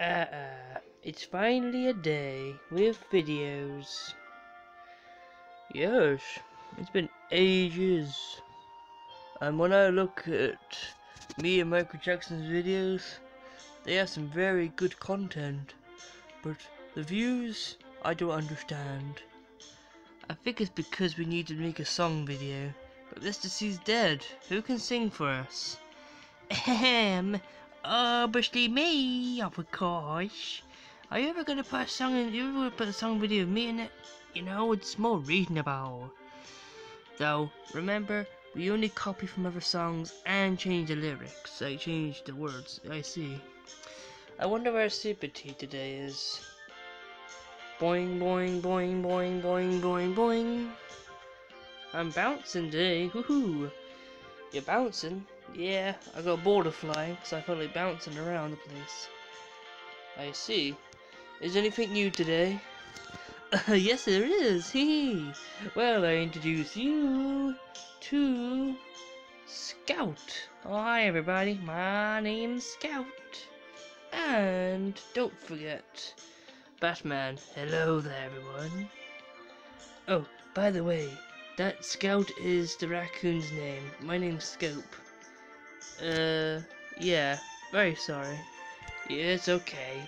Uh, it's finally a day with videos. Yes, it's been ages. And when I look at me and Michael Jackson's videos, they have some very good content. But the views, I don't understand. I think it's because we need to make a song video. But Mr. C's dead. Who can sing for us? Ahem. Uh, Obviously me, of course. Are you ever gonna put a song in? You ever gonna put a song video of me in it? You know, it's more reasonable. Though, remember, we only copy from other songs and change the lyrics. I change the words. I see. I wonder where Super T today is. Boing, boing, boing, boing, boing, boing, boing. I'm bouncing today. Woohoo! You're bouncing? Yeah, I got bored of flying, so I felt like bouncing around the place. I see. Is anything new today? Yes, there is. Hee Well, I introduce you to Scout. Oh, hi, everybody. My name's Scout. And don't forget, Batman. Hello there, everyone. Oh, by the way, that Scout is the raccoon's name. My name's Scope. Uh, yeah, very sorry. Yeah, it's okay.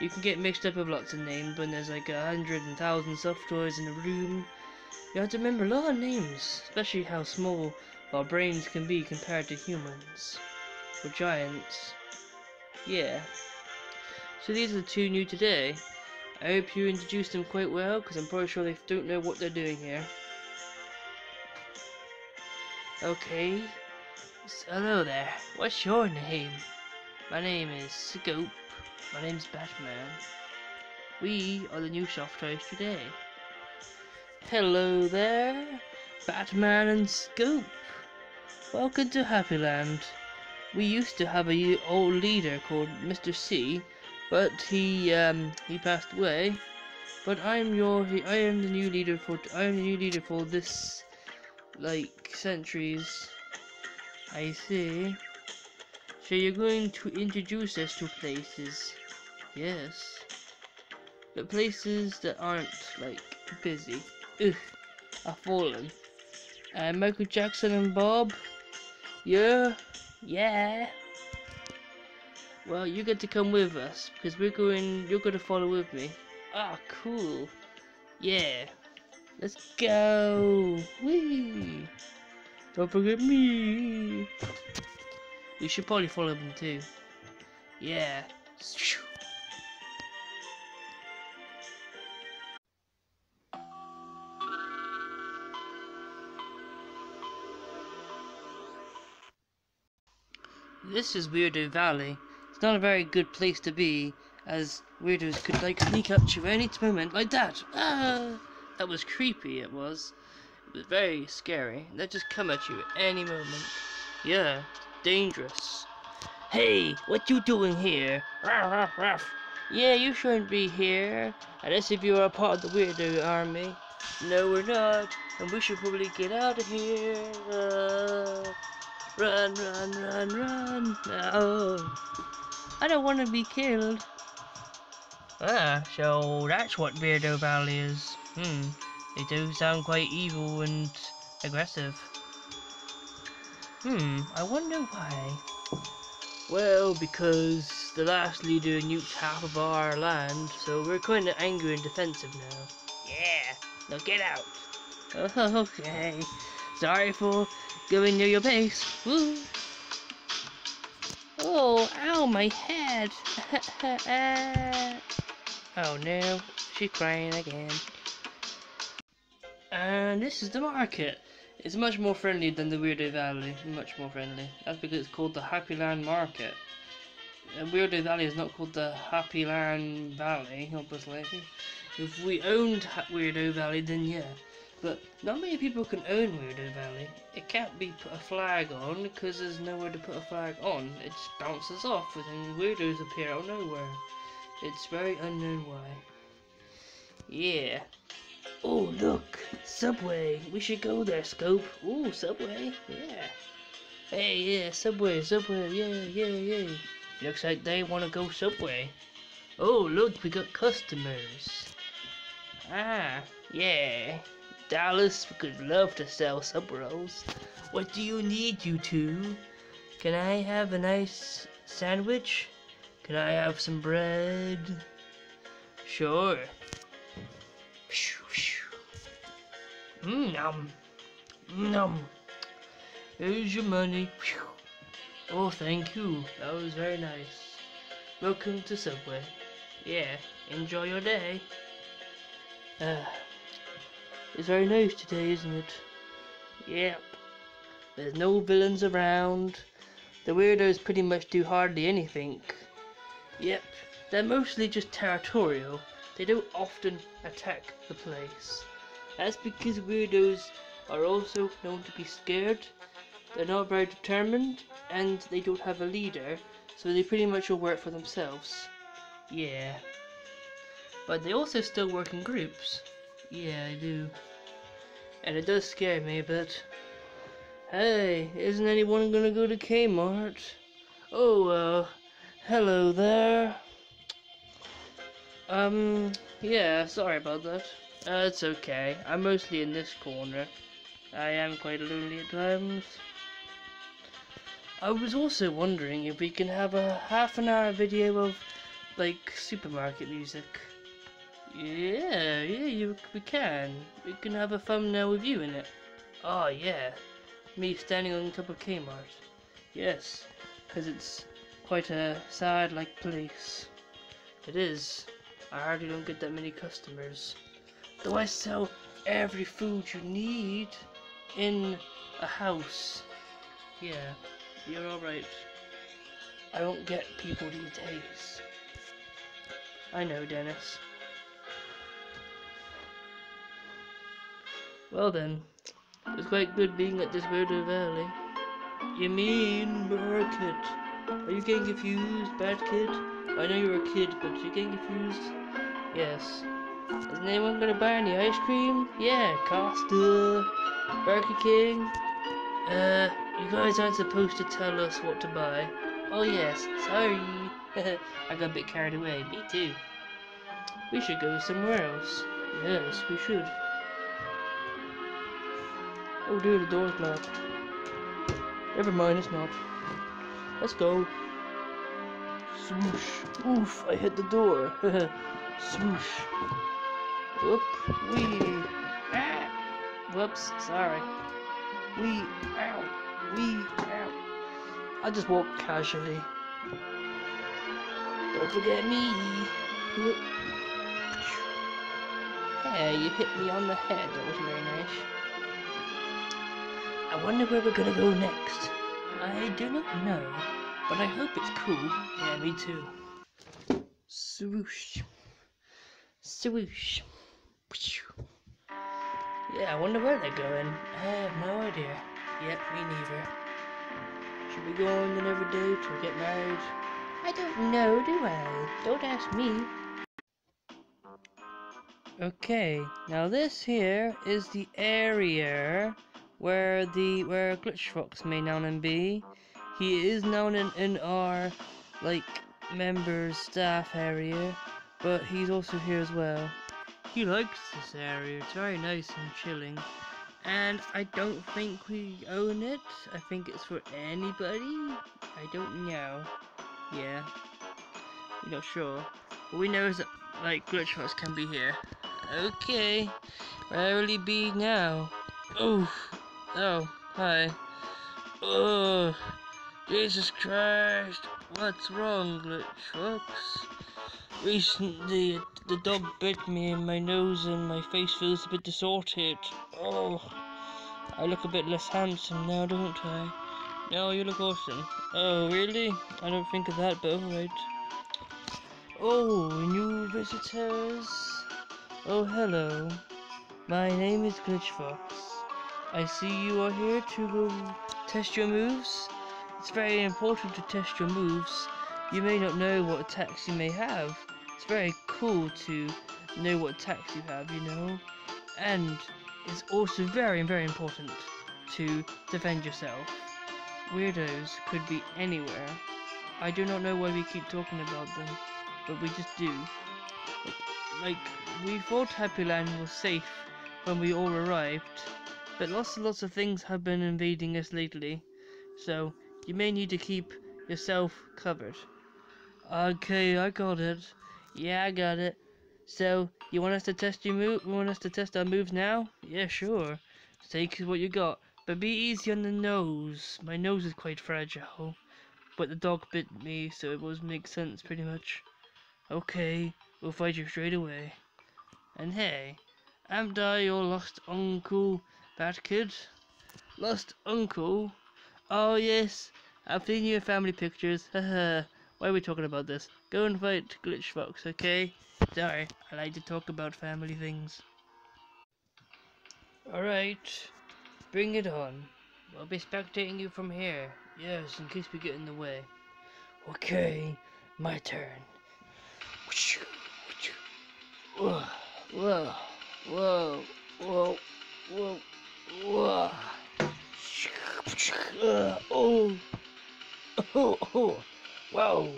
You can get mixed up with lots of names when there's like a hundred and thousand soft toys in a room. You have to remember a lot of names, especially how small our brains can be compared to humans. Or giants. Yeah. So these are the two new today. I hope you introduced them quite well, because I'm pretty sure they don't know what they're doing here. Okay. Hello there. What's your name? My name is Scope. My name's Batman. We are the new soft toys today. Hello there, Batman and Scope. Welcome to Happy Land. We used to have a old leader called Mr. C, but he um he passed away. But I'm your I am the new leader for I am the new leader for this like centuries. I see. So you're going to introduce us to places. Yes. But places that aren't like busy. Ugh. I've fallen. And Michael Jackson and Bob. Yeah. Yeah. Well, you get to come with us because we're going. You're going to follow with me. Ah, cool. Yeah. Let's go! Whee! Don't forget me! You should probably follow them too. Yeah. This is Weirdo Valley. It's not a very good place to be, as weirdos could like sneak up to you any moment like that. Ah! That was creepy, it was. Very scary. They'd just come at you at any moment. Yeah, dangerous. Hey, what you doing here? Ruff, ruff, ruff. Yeah, you shouldn't be here. Unless if you are a part of the weirdo army. No, we're not. And we should probably get out of here. Uh, run, run, run, run. No. I don't want to be killed. Ah, so that's what Weirdo Valley is. Hmm, they do sound quite evil and aggressive. Hmm, I wonder why. Well, because the last leader nuked half of our land, so we're kind of angry and defensive now. Yeah, now get out. Oh, okay, sorry for going near your base. Woo. Oh, ow, my head. oh no, she's crying again. And this is the market. It's much more friendly than the Weirdo Valley. Much more friendly. That's because it's called the Happy Land Market. And Weirdo Valley is not called the Happy Land Valley, obviously. If we owned Weirdo Valley, then yeah. But not many people can own Weirdo Valley. It can't be put a flag on because there's nowhere to put a flag on. It just bounces off and weirdos appear out of nowhere. It's very unknown why. Yeah. Oh, look, Subway. We should go there, Scope. Ooh, Subway. Yeah. Hey, yeah, Subway, Subway. Yeah, yeah, yeah. Looks like they want to go Subway. Oh, look, we got customers. Ah, yeah. Dallas would love to sell sub rolls. What do you need, you two? Can I have a nice sandwich? Can I have some bread? Sure. Mmm, nom. Nom. Here's your money. Oh, thank you. That was very nice. Welcome to Subway. Yeah, enjoy your day. Uh, it's very nice today, isn't it? Yep. There's no villains around. The weirdos pretty much do hardly anything. Yep, they're mostly just territorial. They don't often attack the place. That's because weirdos are also known to be scared. They're not very determined, and they don't have a leader, so they pretty much all work for themselves. Yeah. But they also still work in groups. Yeah, I do. And it does scare me a bit. Hey, isn't anyone gonna go to Kmart? Oh, uh, hello there. Um, yeah, sorry about that. Uh, it's okay. I'm mostly in this corner. I am quite lonely at times. I was also wondering if we can have a half an hour video of, like, supermarket music. Yeah, yeah, you, we can. We can have a thumbnail with you in it. Oh, yeah. Me standing on top of Kmart. Yes, because it's quite a sad, like, place. It is. I hardly don't get that many customers. Though I sell every food you need in a house. Yeah. You're alright. I don't get people these days. I know, Dennis. Well then, it's quite good being at this weirdo valley. You mean market? Are you getting confused, bad kid? I know you're a kid, but you're getting confused? Yes. Is anyone gonna buy any ice cream? Yeah, Costa, Burger King. Uh, you guys aren't supposed to tell us what to buy. Oh yes, sorry. I got a bit carried away. Me too. We should go somewhere else. Yes, we should. Oh dear, the door's locked. Never mind, it's not. Let's go. Swoosh. Oof, I hit the door. Swoosh. Whoop. Wee. Ah. Whoops, sorry. Wee. Ow. Wee. Ow. I just walk casually. Don't forget me. Whoop. Hey, you hit me on the head. That was very nice. I wonder where we're gonna go next. I do not know, but I hope it's cool. Yeah, me too. Swoosh. Swoosh. Yeah, I wonder where they're going. I have no idea. Yep, me neither. Should we go on another date or get married? I don't know, do I? Don't ask me. Okay, now this here is the area where the where Glitch Fox may now and be. He is known in, in our like members staff area, but he's also here as well. He likes this area, it's very nice and chilling. And I don't think we own it. I think it's for anybody. I don't know. Yeah. I'm not sure. We know is that like Glitch Fox can be here. Okay. Where will he be now? Oh, Oh, hi. Oh, Jesus Christ. What's wrong, Glitchfox? Recently, the dog bit me in my nose and my face feels a bit distorted. Oh, I look a bit less handsome now, don't I? No, you look awesome. Oh, really? I don't think of that, but alright. Oh, new visitors. Oh, hello. My name is Glitchfox. I see you are here to test your moves. It's very important to test your moves. You may not know what attacks you may have. It's very cool to know what attacks you have, you know. And it's also very, very important to defend yourself. Weirdos could be anywhere. I do not know why we keep talking about them. but we just do. Like, we thought Happy Land was safe when we all arrived, but lots and lots of things have been invading us lately, so you may need to keep yourself covered. Okay, I got it. Yeah, I got it. So, you want us to test your move? You want us to test our moves now? Yeah, sure. Take what you got, but be easy on the nose. My nose is quite fragile, but the dog bit me, so it was make sense pretty much. Okay, we'll fight you straight away. And hey, am I your lost uncle, bad kid? Lost uncle? Oh yes, I've seen your family pictures. Haha. Why are we talking about this? Go and fight Glitch Fox, okay? Sorry, I like to talk about family things. Alright, bring it on. I'll be spectating you from here. Yes, in case we get in the way. Okay, my turn. Whoa, whoa, whoa, whoa, whoa. Uh, oh, oh, oh. Whoa!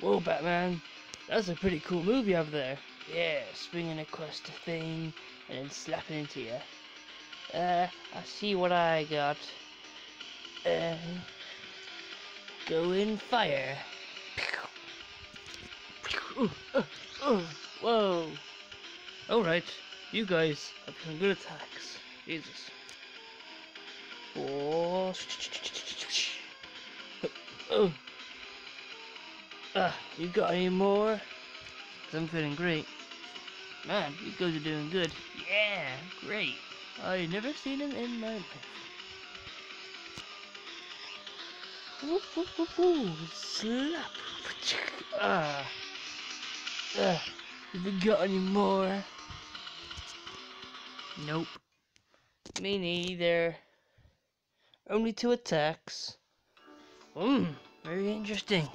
Whoa, Batman! That's a pretty cool you have there. Yeah, swinging across the thing and then slapping into you. Uh, I see what I got. Uh, go in fire. Whoa! Alright, you guys have some good attacks. Jesus. Oh, oh. Uh, you got any more? Cause I'm feeling great. Man, you guys are doing good. Yeah, great. I never seen him in my life. Whoop, whoop, whoop, whoop. Slap. Ah. Uh, have you got any more? Nope. Me neither. Only two attacks. Hmm, very interesting.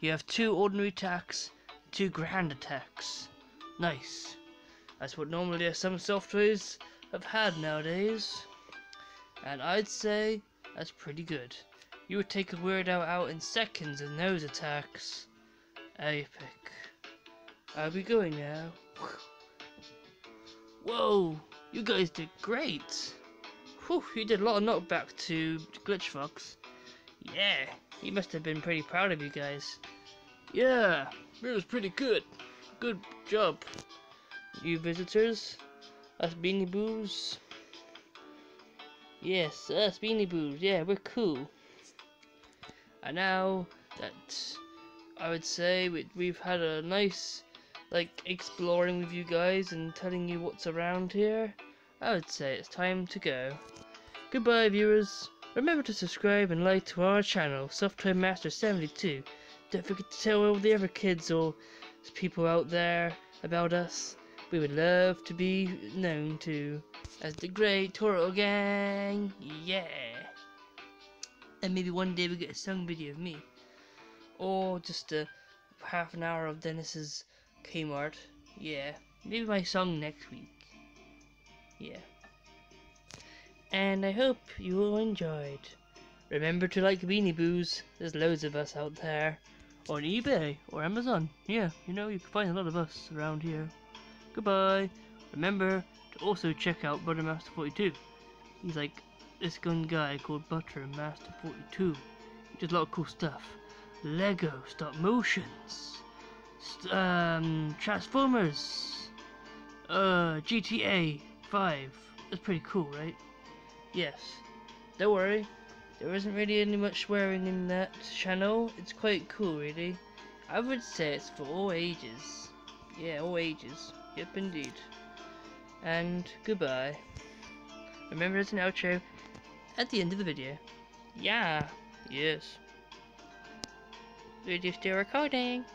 You have two ordinary attacks, two grand attacks. Nice. That's what normally some softwares have had nowadays. And I'd say that's pretty good. You would take a Weirdo out in seconds in those attacks. Epic. I'll be going now? Whoa! You guys did great! Whew, you did a lot of knockback to Glitch Fox. Yeah, he must have been pretty proud of you guys. Yeah, it was pretty good. Good job. You visitors, us Beanie Boos. Yes, us Beanie Boos. Yeah, we're cool. And now that I would say we, we've had a nice like exploring with you guys and telling you what's around here, I would say it's time to go. Goodbye viewers. Remember to subscribe and like to our channel, Soft Toy Master 72. Don't forget to tell all the other kids or people out there about us. We would love to be known to as the Great Turtle Gang. Yeah. And maybe one day we get a song video of me. Or just a half an hour of Dennis's Kmart. Yeah. Maybe my song next week. Yeah. And I hope you all enjoyed. Remember to like Beanie Boos. There's loads of us out there on eBay or Amazon. Yeah, you know, you can find a lot of us around here. Goodbye. Remember to also check out Butter Master 42. He's like this gun guy called Butter Master 42. He does a lot of cool stuff. Lego stop motions, st um, Transformers, uh, GTA 5. That's pretty cool, right? Yes. Don't worry, there isn't really any much swearing in that channel. It's quite cool, really. I would say it's for all ages. Yeah, all ages. Yep, indeed. And goodbye. Remember, there's an outro at the end of the video. Yeah. Yes. We're still recording.